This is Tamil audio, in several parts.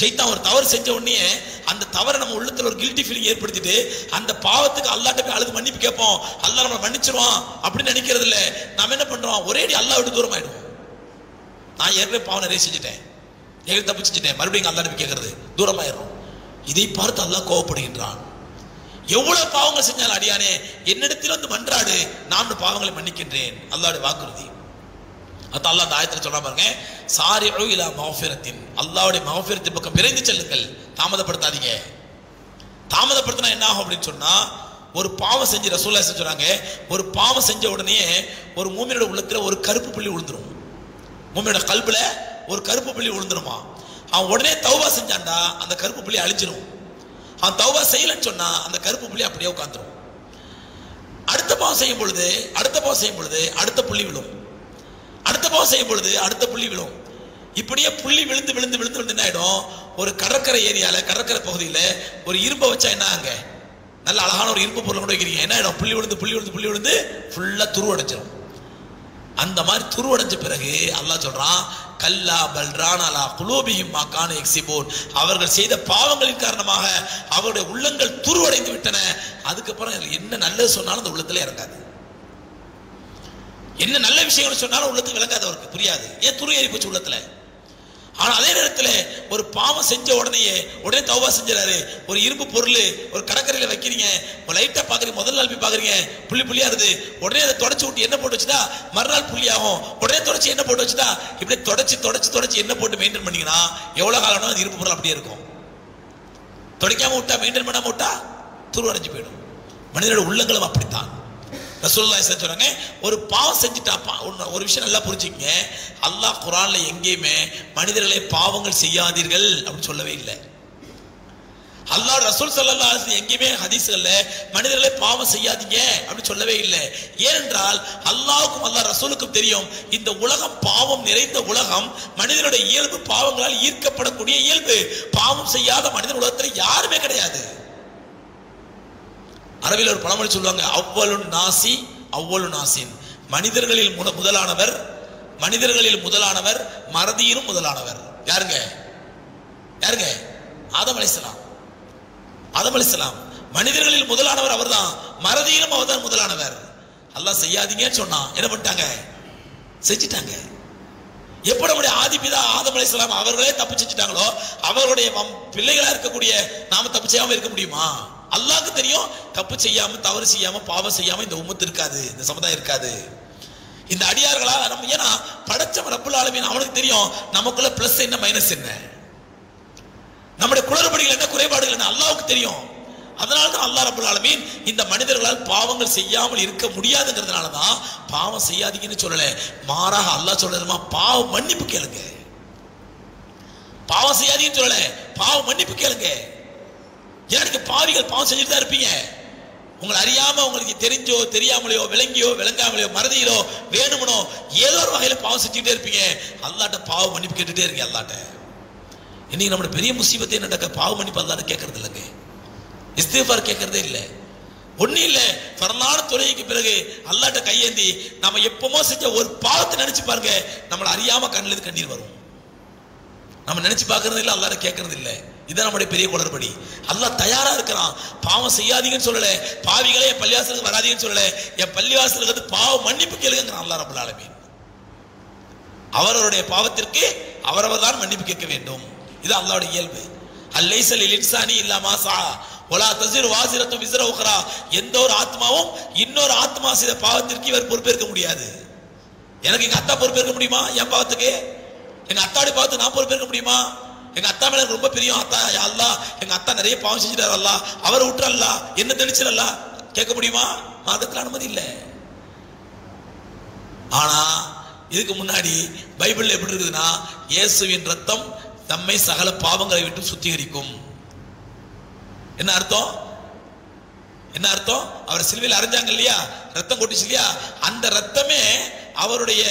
சைத்தான் ஒரு தவறு செஞ்ச உடனே அந்த தவறை நம்ம உள்ளத்துல ஒரு கில்ட்டி ஃபீலிங் ஏற்படுத்திட்டு அந்த பாவத்துக்கு அல்லாட்ட போய் அழுது மன்னிப்பு கேட்போம். அல்லா நம்ம மன்னிச்சிருவான் அப்படின்னு நினைக்கிறது இல்லை. நம்ம என்ன பண்றோம்? ஒரேடி அல்லாஹ் விட்டு தூரம் ஆயிடுவோம். நான் ஏற்கனவே பாவம் நிறைய செஞ்சுட்டேன். ஏற்கனவே தப்பு செஞ்சுட்டேன். மறுபடியும் அல்லா நம்பி கேட்கறது ஆயிடும் இதை பார்த்து அல்லாஹ் கோவப்படுகின்றான். எவ்வளவு பாவங்கள் செஞ்சாலும் அடியானே என்னிடத்தில் வந்து மன்றாடு நான் பாவங்களை மன்னிக்கின்றேன். அல்லாடு வாக்குறுதி. அத்த அல்லாஹ் அந்த ஆயத்தில் சொல்றா பாருங்க. சாரி இலா மௌஃபிரத்தின். அல்லாஹ்வுடைய மௌஃபிரத்தின் பக்கம் விரைந்து செல்லுங்கள். தாமதப்படுத்தாதீங்க. தாமதப்படுத்தினா என்ன ஆகும் அப்படின்னு சொன்னா ஒரு பாவம் செஞ்சு ரசூல்லா செஞ்சுறாங்க ஒரு பாவம் செஞ்ச உடனே ஒரு மூமியோட உள்ளத்துல ஒரு கருப்பு புள்ளி விழுந்துரும். மூமியோட கல்புல ஒரு கருப்பு புள்ளி விழுந்துருமா? அவன் உடனே தௌவா செஞ்சான்டா அந்த கருப்பு புள்ளி அழிஞ்சிரும். அவன் தௌவா செய்யலன்னு சொன்னா அந்த கருப்பு புள்ளி அப்படியே உட்காந்துரும் அடுத்த பாவம் செய்யும் பொழுது அடுத்த பாவம் செய்யும் பொழுது அடுத்த புள்ளி விழும். அடுத்த பாவம் செய்யும் பொழுது அடுத்த புள்ளி விழும். இப்படியே புள்ளி விழுந்து விழுந்து விழுந்து விழுந்து என்ன ஆகிடும் ஒரு கடற்கரை ஏரியாவில் கடற்கரை பகுதியில் ஒரு இரும்பை வச்சா என்ன அங்கே நல்ல அழகான ஒரு இரும்பு பொருள் கூட வைக்கிறீங்க. என்ன ஆகிடும் புள்ளி விழுந்து புள்ளி விழுந்து புள்ளி விழுந்து ஃபுல்லாக துருவடைஞ்சிடும் அந்த மாதிரி துருவடைஞ்ச பிறகு அல்லாஹ் சொல்றான் கல்லா பல்ரான் குலோபியும் மாக்கான எக்ஸிபோன் அவர்கள் செய்த பாவங்களின் காரணமாக அவருடைய உள்ளங்கள் துருவடைந்து விட்டன. அதுக்கப்புறம் என்ன நல்லது சொன்னாலும் அந்த உள்ளத்தில் இறங்காது. என்ன நல்ல விஷயங்கள் சொன்னாலும் உள்ளத்துக்கு விளங்காது அவருக்கு. புரியாது. ஏன் துரு ஏறி போச்சு உள்ளத்துல? ஆனால் அதே நேரத்தில் ஒரு பாவம் செஞ்ச உடனேயே உடனே தவா செஞ்சுறாரு ஒரு இரும்பு பொருள் ஒரு கடற்கரையில் வைக்கிறீங்க. ஒரு லைட்டாக பார்க்குறீங்க முதல் நாள் போய் பார்க்குறீங்க புள்ளி புள்ளியாக இருது உடனே அதை தொடச்சி விட்டு என்ன போட்டு வச்சுட்டா மறுநாள் புள்ளி ஆகும் உடனே தொடச்சி என்ன போட்டு வச்சுட்டா இப்படி தொடச்சி தொடச்சி தொடச்சி என்ன போட்டு மெயின்டைன் பண்ணிங்கன்னா எவ்வளோ காலம்னா அந்த இரும்பு பொருள் அப்படியே இருக்கும். துடைக்காம விட்டா மெயின்டைன் பண்ணாமல் விட்டா துருவடைஞ்சு போயிடும். மனிதனோட உள்ளங்களும் அப்படித்தான். ரசூல்லா ஸல்லல்லாஹு சொல்றாங்க ஒரு பாவம் செஞ்சுட்டா ஒரு விஷயம் நல்லா புரிஞ்சுக்கங்க. அல்லாஹ் குரானில் எங்கேயுமே மனிதர்களை பாவங்கள் செய்யாதீர்கள் அப்படின்னு சொல்லவே இல்லை. அல்லாஹ் ரசூல் சல்லா எங்கேயுமே ஹதீஸ்கள்ல மனிதர்களை பாவம் செய்யாதீங்க அப்படின்னு சொல்லவே இல்லை. ஏனென்றால் அல்லாவுக்கும் அல்லாஹ் ரசூலுக்கும் தெரியும் இந்த உலகம் பாவம் நிறைந்த உலகம் மனிதனுடைய இயல்பு பாவங்களால் ஈர்க்கப்படக்கூடிய இயல்பு. பாவம் செய்யாத மனிதன் உலகத்தில் யாருமே கிடையாது. அரபில் ஒரு பழமொழி சொல்லுவாங்க அவ்வளு நாசி அவ்வளு நாசின். மனிதர்களில் முத- முதலானவர் மனிதர்களில் முதலானவர் மறதியிலும் முதலானவர். யாருங்க? யாருங்க? ஆதம் அலைஹிஸ்ஸலாம் ஆதம் அலைஹிஸ்ஸலாம் மனிதர்களில் முதலானவர் அவர்தான் மறதியிலும் அவர்தான் முதலானவர். அல்லாஹ் செய்யாதீங்கன்னு சொன்னான். என்ன பண்ணிட்டாங்க? செஞ்சிட்டாங்க. எப்படி நம்முடைய ஆதிபிதா ஆதம் அலைஹிஸ்ஸலாம் அவர்களே தப்பு செஞ்சுட்டாங்களோ அவர்களுடைய பிள்ளைகளா இருக்கக்கூடிய நாம தப்பு செய்யாம இருக்க முடியுமா? அல்லாஹ்க்கு தெரியும். தப்பு செய்யாம தவறு செய்யாம பாவம் செய்யாம இந்த உம்மத்து இருக்காது. இந்த சமுதாயம் இருக்காது. இந்த அடியார்களா நம்ம ஏன்னா படைச்ச ரப்புல் ஆலமீன் அவனுக்கு தெரியும் நமக்குள்ள பிளஸ் என்ன மைனஸ் என்ன? நம்முடைய குளறுபடிகள் என்ன குறைபாடுகள் என்ன அல்லாவுக்கு தெரியும். அதனால தான் அல்லாஹ் ரப்பல் ஆலமீன் இந்த மனிதர்களால் பாவங்கள் செய்யாமல் இருக்க முடியாதுங்கிறதுனால தான் பாவம் செய்யாதீங்கன்னு சொல்லல. மாறாக அல்லாஹ் சொல்றதுமா பாவம் மன்னிப்பு கேளுங்க. பாவம் செய்யாதீங்கன்னு சொல்லல. பாவம் மன்னிப்பு கேளுங்க. எனக்கு பாவிகள் பாவம் செஞ்சுட்டு தான் இருப்பீங்க. உங்களை அறியாம உங்களுக்கு தெரிஞ்சோ தெரியாமலையோ விளங்கியோ விளங்காமலையோ மறதியிலோ வேணுமனோ ஏதோ ஒரு வகையில பாவம் செஞ்சுட்டே இருப்பீங்க. அல்லாட்ட பாவம் மன்னிப்பு கேட்டுட்டே இருங்க அல்லாட்ட. இன்னைக்கு நம்மளோட பெரிய முசீபத்தை நடக்க பாவம் மன்னிப்பு அல்லாட்ட கேட்கறது இல்லைங்க. இஸ்தீஃபார் கேட்கறதே இல்லை. ஒன்றும் இல்லை. பரலான துறைக்கு பிறகு அல்லாட்ட கையேந்தி நம்ம எப்பவுமோ செஞ்ச ஒரு பாவத்தை நினைச்சு பாருங்க. நம்மளை அறியாம கண்ணிலிருந்து கண்ணீர் வரும். நம்ம நினைச்சு பார்க்கறது இல்லை அல்லாட்ட கேட்கறது இல்லை. இதுதான் நம்முடைய பெரிய குளறுபடி. அல்லாஹ் தயாரா இருக்கிறான். பாவம் செய்யாதீங்கன்னு சொல்லல. பாவிகளே என் பள்ளிவாசலுக்கு வராதீங்கன்னு சொல்லல. என் பள்ளிவாசலுக்கு வந்து பாவம் மன்னிப்பு கேளுங்கிறான் அல்லா ரப்பல் ஆலமீன். அவரவருடைய பாவத்திற்கு அவரவர் தான் மன்னிப்பு கேட்க வேண்டும். இது அல்லாவுடைய இயல்பு. அல்லைசல் இன்சானி இல்லாமா சா ஒலா தசிர் வாசிரத்தும் விசிற உகரா. எந்த ஒரு ஆத்மாவும் இன்னொரு ஆத்மா செய்த பாவத்திற்கு இவர் பொறுப்பேற்க முடியாது. எனக்கு எங்க அத்தா பொறுப்பேற்க முடியுமா? என் பாவத்துக்கு? எங்க அத்தாடி பாவத்துக்கு நான் பொறுப்பேற்க முடியுமா? எங்க அத்தா மேல எனக்கு ரொம்ப பிரியம். அத்தா அல்லா எங்க அத்தா நிறைய பாவம் செஞ்சுட்டாரு அல்லாஹ் அவரை விட்டுறல்லா என்ன தெளிச்சிடல்லா? கேட்க முடியுமா? மாதத்துல அனுமதி இல்லை. ஆனா இதுக்கு முன்னாடி பைபிள் எப்படி இருக்குதுன்னா இயேசுவின் ரத்தம் நம்மை சகல பாவங்களை விட்டு சுத்திகரிக்கும். என்ன அர்த்தம்? என்ன அர்த்தம்? அவர் சிலுவையில் அரைஞ்சாங்க இல்லையா? ரத்தம் கொட்டுச்சு இல்லையா? அந்த ரத்தமே அவருடைய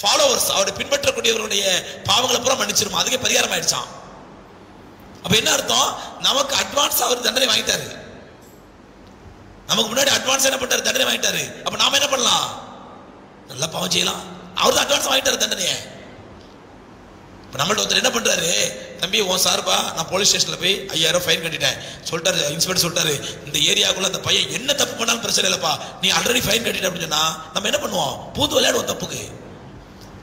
ஃபாலோவர்ஸ் அவரை பின்பற்றக்கூடியவர்களுடைய பாவங்களை பூரா மன்னிச்சிருமா? அதுக்கே பரிகாரம் ஆயிடுச்சான் அப்ப என்ன அர்த்தம்? நமக்கு அட்வான்ஸ் அவர் தண்டனை வாங்கிட்டாரு. நமக்கு முன்னாடி அட்வான்ஸ் என்ன பண்ணாரு தண்டனை வாங்கிட்டாரு. அப்ப நாம என்ன பண்ணலாம்? நல்லா பாவம் செய்யலாம். அவர் தான் அட்வான்ஸ் வாங்கிட்டாரு தண்டனையை. இப்போ நம்மள்ட்ட ஒருத்தர் என்ன பண்றாரு? தம்பி உன் சார்பா நான் போலீஸ் ஸ்டேஷன்ல போய் ஐயாயிரம் ஃபைன் கட்டிட்டேன். சொல்லிட்டாரு இன்ஸ்பெக்டர் சொல்லிட்டாரு இந்த ஏரியாக்குள்ள அந்த பையன் என்ன தப்பு பண்ணாலும் பிரச்சனை இல்லப்பா. நீ ஆல்ரெடி ஃபைன் கட்டிட்ட அப்படின்னு சொன்னா நம்ம என்ன பண்ணுவோம்? பூந்து விளையாடுவோம் தப்புக்கு.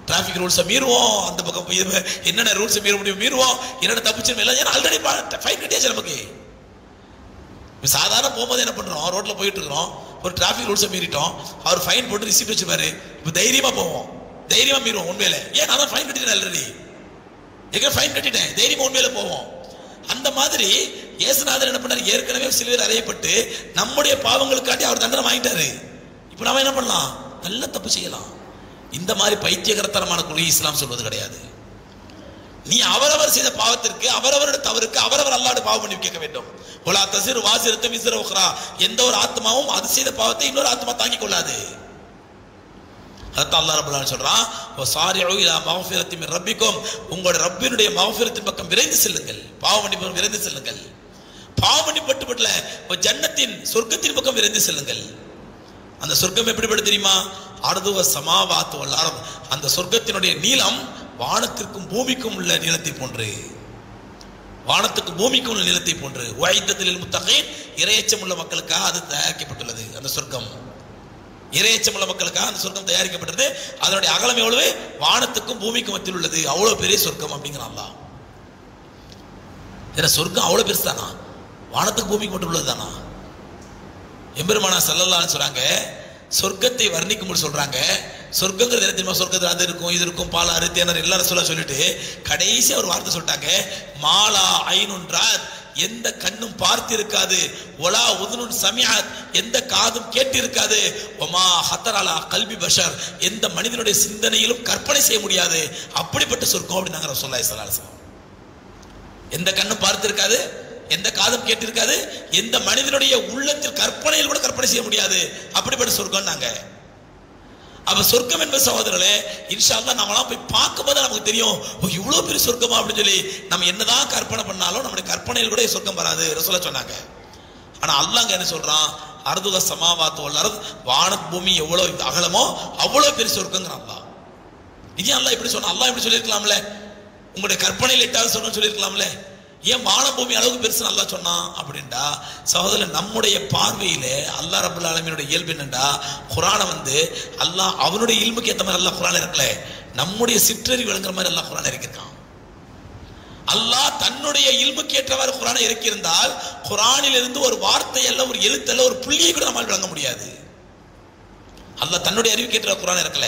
டிராஃபிக் ரூல்ஸை மீறுவோம். அந்த பக்கம் இது என்னென்ன ரூல்ஸை மீற முடியும்? மீறுவோம். என்னென்ன தப்பிச்சு எல்லாம் ஏன்னா ஆல்ரெடி ஃபைன் கட்டியாச்சு நமக்கு. இப்போ சாதாரண போகும்போது என்ன பண்ணுறோம் ரோட்டில் போயிட்டு இருக்கிறோம். ஒரு டிராஃபிக் ரூல்ஸை மீறிட்டோம். அவர் ஃபைன் போட்டு ரிசிப்ட் வச்சுப்பாரு. இப்போ தைரியமாக போவோம். தைரியமாக மீறுவோம் உண்மையில. ஏன்? நான் ஃபைன் கட்டிட்டேன் ஆல்ரெடி எங்கே ஃபைன் கட்டிட்டேன். தைரியமாக உண்மையில போவோம். அந்த மாதிரி இயேசுநாதர் என்ன பண்ணார்? ஏற்கனவே சிலுவையில் அறையப்பட்டு நம்முடைய பாவங்களுக்காட்டி அவர் தண்டனை வாங்கிட்டாரு. இப்போ நாம என்ன பண்ணலாம்? நல்ல தப்பு செய்யலாம். இந்த மாதிரி பைத்தியகரத்தனமான கொள்கை இஸ்லாம் சொல்வது கிடையாது. நீ அவரவர் செய்த பாவத்திற்கு அவரவருடைய தவறுக்கு அவரவர் அல்லாடு பாவம் பண்ணி கேட்க வேண்டும். ஒலா தசிர் வாசிரத்து விசிற உக்ரா. எந்த ஒரு ஆத்மாவும் அது செய்த பாவத்தை இன்னொரு ஆத்மா தாங்கிக் கொள்ளாது. அதான் அல்லா ரப்பல் சொல்றான் ஓ சாரி இலா மகஃபிரத்தின் மின் ரப்பிக்கும். உங்களோட ரப்பினுடைய மகஃபிரத்தின் பக்கம் விரைந்து செல்லுங்கள். பாவமணி பக்கம் விரைந்து செல்லுங்கள். பாவமணி பட்டு பட்டல ஜன்னத்தின் சொர்க்கத்தின் பக்கம் விரைந்து செல்லுங்கள். அந்த சொர்க்கம் எப்படிப்பட்ட தெரியுமா? அர்துவ சமாவாத்து வல்லாரம் அந்த சொர்க்கத்தினுடைய நீளம் வானத்திற்கும் பூமிக்கும் உள்ள நீளத்தை போன்று. வானத்துக்கும் பூமிக்கும் உள்ள நிலத்தை போன்று. வாய்ந்தத்தில் முத்தகைன் இரையச்சம் உள்ள மக்களுக்காக அது தயாரிக்கப்பட்டுள்ளது அந்த சொர்க்கம். இரையச்சம் உள்ள மக்களுக்காக அந்த சொர்க்கம் தயாரிக்கப்பட்டது. அதனுடைய அகலம் எவ்வளவு? வானத்துக்கும் பூமிக்கும் மத்தியில் உள்ளது. அவ்வளவு பெரிய சொர்க்கம் அப்படிங்கிறான் அல்லாஹ். ஏன்னா சொர்க்கம் அவ்வளவு பெருசு தானா? வானத்துக்கு பூமிக்கு மட்டும் உள்ளது தானா? எம்பெருமானா சல்லல்லான்னு சொல்றாங்க சொர்க்கத்தை வர்ணிக்கும்போது சொல்றாங்க சொர்க்கங்கிறது என்ன தெரியுமா? சொர்க்கத்தில் அது இருக்கும் இது இருக்கும் பாலாறு தேனர் எல்லாரும் சொல்ல சொல்லிட்டு கடைசி ஒரு வார்த்தை சொல்லிட்டாங்க மாலா ஐநுன்றார் எந்த கண்ணும் பார்த்து இருக்காது ஒலா உதுனுன் சமியாத் எந்த காதும் கேட்டு இருக்காது ஒமா ஹத்தராலா கல்வி பஷர் எந்த மனிதனுடைய சிந்தனையிலும் கற்பனை செய்ய முடியாது அப்படிப்பட்ட சொர்க்கம் அப்படின்னு நாங்கள் ஸல்லல்லாஹு எந்த கண்ணும் பார்த்திருக்காது எந்த காதும் கேட்டிருக்காது. எந்த மனிதனுடைய உள்ளத்தில் கற்பனையில் கூட கற்பனை செய்ய முடியாது. அப்படிப்பட்ட சொர்க்கம் நாங்க. அப்ப சொர்க்கம் என்பது சகோதரர்களே இன்ஷால்லா நம்மளாம் போய் பார்க்கும்போது நமக்கு தெரியும் இவ்வளவு பெரிய சொர்க்கமா அப்படின்னு சொல்லி நம்ம என்னதான் கற்பனை பண்ணாலும் நம்முடைய கற்பனையில் கூட சொர்க்கம் வராது. சொல்ல சொன்னாங்க. ஆனா அல்லாங்க என்ன சொல்றான்? அர்துக சமாவாத்து வல்லரது வான பூமி எவ்வளவு அகலமோ அவ்வளவு பெரிய சொர்க்கங்கிறான் அல்லா இது அல்லா இப்படி சொன்னா அல்லா இப்படி சொல்லியிருக்கலாம்ல. உங்களுடைய கற்பனையில் எட்டாவது சொன்னு சொல்லியிருக்கலாம்ல. ஏன் வானபூமி அளவுக்கு பெருசு நல்லா சொன்னான் அப்படின்டா சகோதரர் நம்முடைய பார்வையில் அல்லாஹ் ரபுல் ஆலமீனுடைய இயல்பு என்னண்டா? குரானை வந்து அல்லாஹ் அவனுடைய இயல்புக்கு ஏற்ற மாதிரி நல்லா குரான் இருக்கல நம்முடைய சிற்றறிவு விளங்குற மாதிரி நல்லா குரான் இறக்கியிருக்கான். அல்லாஹ் தன்னுடைய இல்புக்கு ஏற்றவாறு குரானை இறக்கியிருந்தால் குரானில் இருந்து ஒரு வார்த்தையல்ல ஒரு எழுத்தல்ல ஒரு புள்ளியை கூட நம்மால் விளங்க முடியாது. அல்லாஹ் தன்னுடைய அறிவுக்கு ஏற்ற குரான் இறக்கல.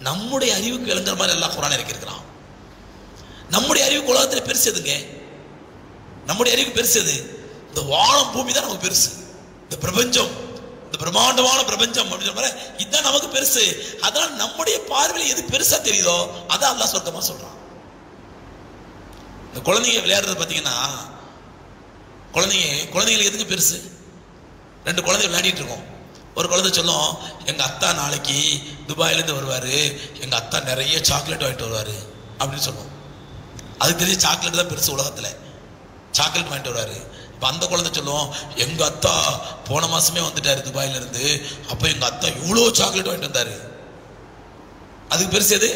நம்முடைய அறிவுக்கு விளங்குற மாதிரி எல்லாம் குரான் இறக்கியிருக்கிறான். நம்முடைய அறிவுக்கு உலகத்தில் பெருசு எதுங்க? நம்முடைய அறிவு பெருசு அது. இந்த வானம் பூமி தான் நமக்கு பெருசு. இந்த பிரபஞ்சம் இந்த பிரம்மாண்டமான பிரபஞ்சம் அப்படின்னு சொல்ற இதுதான் நமக்கு பெருசு. அதனால நம்முடைய பார்வையில் எது பெருசா தெரியுதோ அதை அல்லா சொர்க்கமா சொல்றான். இந்த குழந்தைங்க விளையாடுறது பார்த்தீங்கன்னா குழந்தைங்க குழந்தைங்களுக்கு எதுக்கு பெருசு? ரெண்டு குழந்தை விளையாடிட்டு இருக்கோம். ஒரு குழந்தை சொல்லும் எங்க அத்தா நாளைக்கு துபாயிலேருந்து வருவாரு. எங்க அத்தா நிறைய சாக்லேட் வாங்கிட்டு வருவாரு. அப்படின்னு சொல்லுவோம் அதுக்கு தெரிஞ்ச சாக்லேட் தான் பெருசு உலகத்துல. சாக்லேட் வாங்கிட்டு வராரு. இப்போ அந்த குழந்தை சொல்லுவோம் எங்கள் அத்தா போன மாதமே வந்துட்டார் துபாயிலேருந்து. அப்போ எங்கள் அத்தா இவ்வளோ சாக்லேட் வாங்கிட்டு வந்தாரு. அதுக்கு பெருசு எது?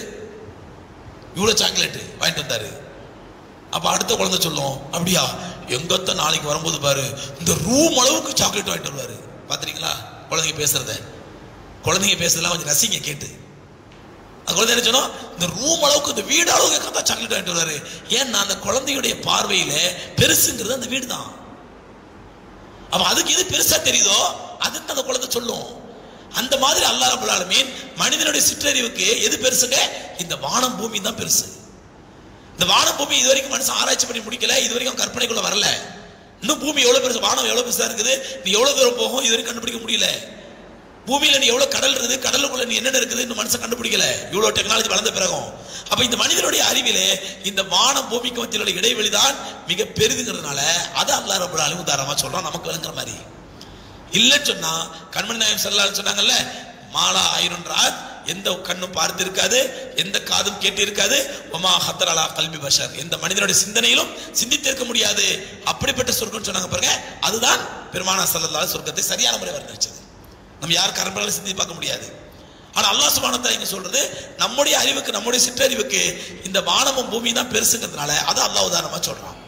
இவ்வளோ சாக்லேட்டு வாங்கிட்டு வந்தார். அப்போ அடுத்த குழந்தை சொல்லும் அப்படியா எங்கள் அத்தை நாளைக்கு வரும்போது பாரு இந்த ரூம் அளவுக்கு சாக்லேட் வாங்கிட்டு வருவாரு. பாத்துறீங்களா? குழந்தைங்க பேசுகிறத குழந்தைங்க பேசுறதெல்லாம் கொஞ்சம் ரசிங்க கேட்டு. குழந்தை என்ன சொன்னோம்? இந்த ரூம் அளவுக்கு இந்த வீடு அளவுக்கு கத்தா சாக்லேட் வாங்கிட்டு வர்றாரு ஏன்னா அந்த குழந்தையுடைய பார்வையில பெருசுங்கிறது அந்த வீடு தான் அப்ப அதுக்கு எது பெருசா தெரியுதோ அதுக்கு அந்த குழந்தை சொல்லும். அந்த மாதிரி அல்லா ரபுல்லால மீன் மனிதனுடைய சிற்றறிவுக்கு எது பெருசுங்க? இந்த வானம் பூமி தான் பெருசு. இந்த வானம் பூமி இது வரைக்கும் மனுஷன் ஆராய்ச்சி பண்ணி முடிக்கல இது வரைக்கும் கற்பனைக்குள்ள வரல. இன்னும் பூமி எவ்வளவு பெருசு வானம் எவ்வளவு பெருசா இருக்குது நீ எவ்வளவு தூரம் போகும் இது வரைக்கும் கண்டுபிடிக்க முடியல. பூமியில நீ எவ்வளவு கடல் இருக்குது? கடலுக்குள்ள நீ என்ன இருக்குது இந்த மனுஷன் கண்டுபிடிக்கல. இவ்வளவு டெக்னாலஜி வளர்ந்த பிறகும். அப்ப இந்த மனிதனுடைய அறிவிலே இந்த வானம் பூமிக்கு மத்தியில் உள்ள இடைவெளி தான் மிக பெரிதுங்கிறதுனால அதை அல்லா ரப்பல் ஆலமீன் உதாரணமா சொல்றான். நமக்கு விளங்குற மாதிரி. இல்லைன்னு சொன்னா கண்மணி நாயம் செல்லால் சொன்னாங்கல்ல மாலா ஆயிரன்றார் எந்த கண்ணும் பார்த்து இருக்காது எந்த காதும் கேட்டு இருக்காது ஹத்தர் அலா கல்வி பஷர். எந்த மனிதனுடைய சிந்தனையிலும் சிந்தித்திருக்க முடியாது. அப்படிப்பட்ட சொர்க்கம் சொன்னாங்க பாருங்க அதுதான் பெருமானா சல்லல்லாஹு சொர்க்கத்தை சரியான முறை வர்ணிச்சது. நம்ம யார் கரம்பலாலும் சிந்தி பார்க்க முடியாது. ஆனால் அல்லாஹ் சுப்ஹானஹு வ சொல்றது நம்முடைய அறிவுக்கு நம்முடைய சிற்றறிவுக்கு இந்த வானமும் பூமி தான் பெருசுங்கிறதுனால அதை அல்லா உதாரணமாக சொல்கிறான்